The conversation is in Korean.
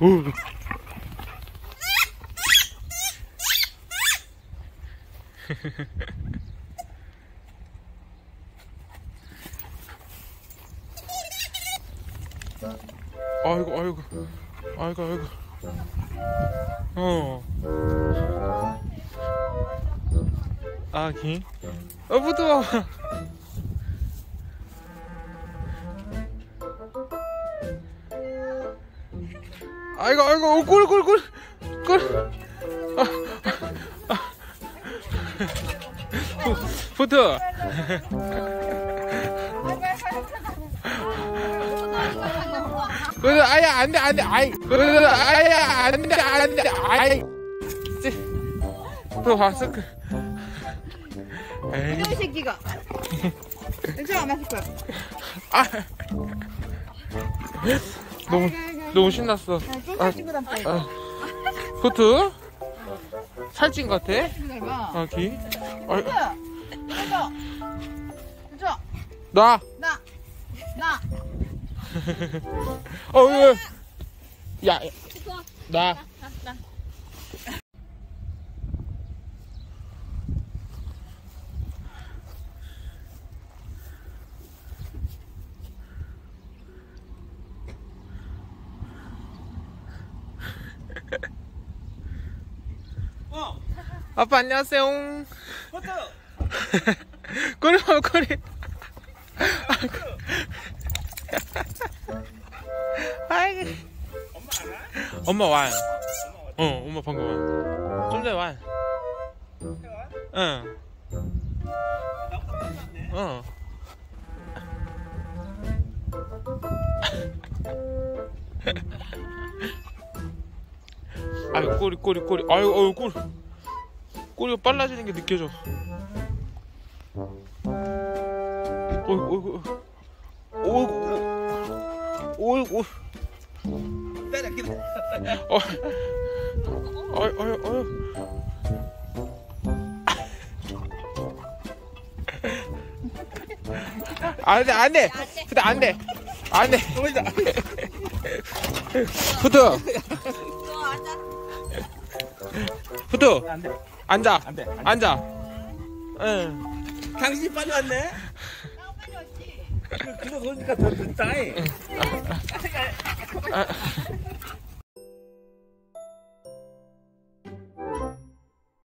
오. 아이고 아이고. 아이고 아이고. 어. 아기? 어 무더워 아이고 아이고 꿀꿀꿀꿀. 아, 아, 아. 푸트. 그래 아야 안돼 안돼 아이. 그래 아야 안돼 안돼 아이. 또 왔어 그. 에이. 이 새끼가. 괜찮아, 안 마실 거야. 아. 너무 너무 신났어 쫄쫄 찍고 담다 이거. 아, 푸트 살찐 것 같아 아이 그래서. 그죠? 나 나. 나. 어, 왜? 야, 나. 어, 아빠 안녕하세요. 꼬리 봐, 꼬리. 아이고. 엄마 완. 어, 엄마 방금 완. 좀 전에 완. 태환? 응. 어. 아유 꼬리 꼬리 꼬리 아유 아유 꼬리 꼬리가 빨라지는 게 느껴져 어이구 어이구 어이구 기다려. 어 어이 어이 어이 안돼 안돼 부터 안돼 안돼 안 돼. 앉아 안 돼. 안 돼. 앉아 응 당신이 빨리 왔네? 그- 그거 그러니까 더 늦다. 이. 아,